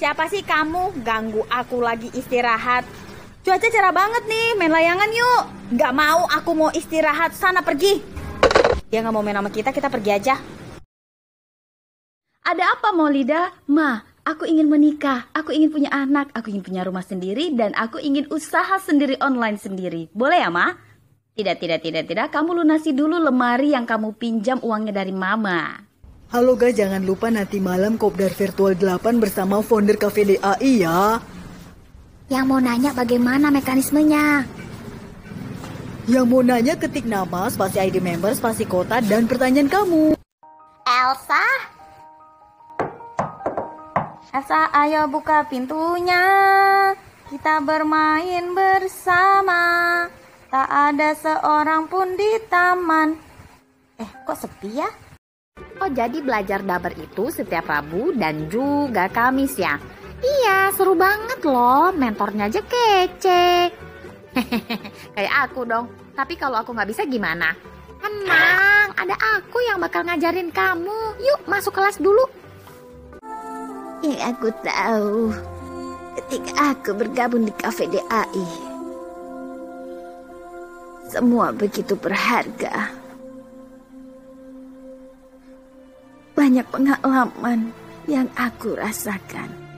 siapa sih kamu? Ganggu aku lagi istirahat. Cuaca cerah banget nih, main layangan yuk. Gak mau, aku mau istirahat. Sana pergi. Dia gak mau main sama kita, kita pergi aja. Ada apa Maulida? Ma, aku ingin menikah, aku ingin punya anak, aku ingin punya rumah sendiri, dan aku ingin usaha sendiri online sendiri. Boleh ya, Ma? Tidak, tidak, tidak, tidak. Kamu lunasi dulu lemari yang kamu pinjam uangnya dari Mama. Halo guys, jangan lupa nanti malam Kopdar Virtual 8 bersama founder Cafe DAI ya. Yang mau nanya bagaimana mekanismenya? Yang mau nanya ketik nama, spasi ID member, spasi kota, dan pertanyaan kamu. Elsa? Elsa, ayo buka pintunya. Kita bermain bersama. Tak ada seorang pun di taman. Eh, kok sepi ya? Oh jadi belajar dabar itu setiap Rabu dan juga Kamis ya? Iya seru banget loh, mentornya aja kece. Kayak aku dong, tapi kalau aku nggak bisa gimana? Tenang, ada aku yang bakal ngajarin kamu. Yuk masuk kelas dulu. Ya aku tahu, ketika aku bergabung di Cafe DAI, semua begitu berharga. Banyak pengalaman yang aku rasakan.